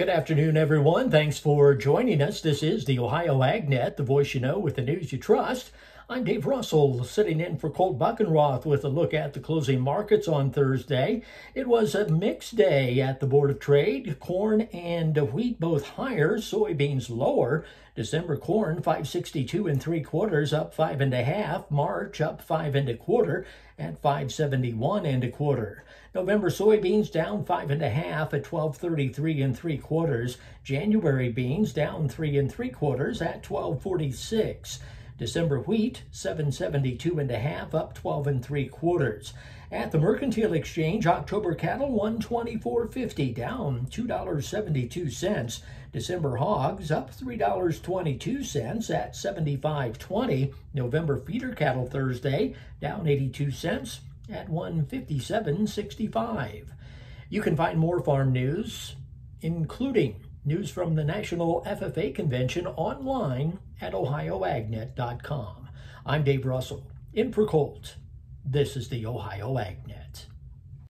Good afternoon, everyone. Thanks for joining us. This is the Ohio AgNet, the voice you know with the news you trust. I'm Dave Russell, sitting in for Colt Buckenroth with a look at the closing markets on Thursday. It was a mixed day at the Board of Trade. Corn and wheat both higher, soybeans lower. December corn 562 and three quarters, up five and a half. March up five and a quarter at 571 and a quarter. November soybeans down five and a half at 1233 and three quarters. January beans down three and three quarters at 1246. December wheat, 772 and a half, up 12 and three quarters. At the Mercantile Exchange, October cattle 124.50, down $2.72. December hogs up $3.22 at 75.20. November feeder cattle Thursday down 82 cents at 157.65. You can find more farm news, including News from the National FFA Convention online at ohioagnet.com. I'm Dave Russell, in for Colt. This is the Ohio AgNet.